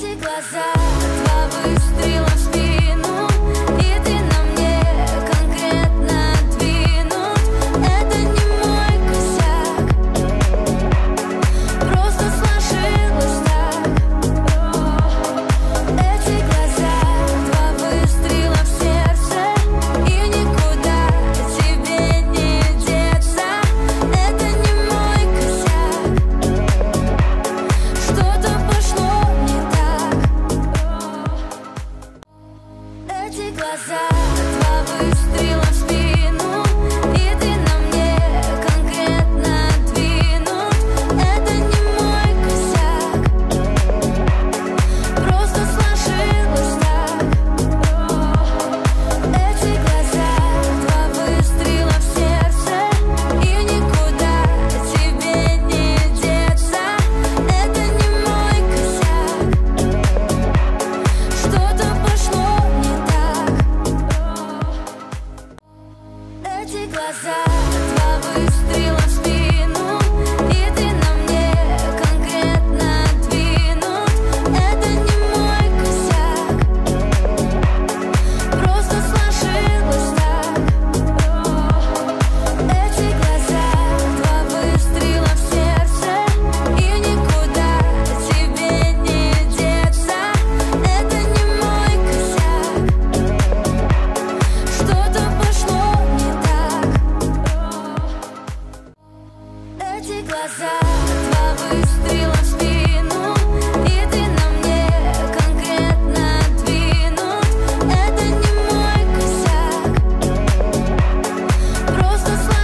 эти глаза Два выстрела в спину Два выстрела. эти глаза, два выстрела в спину, и ты на мне конкретно двинут. Это не мой косяк, просто слава.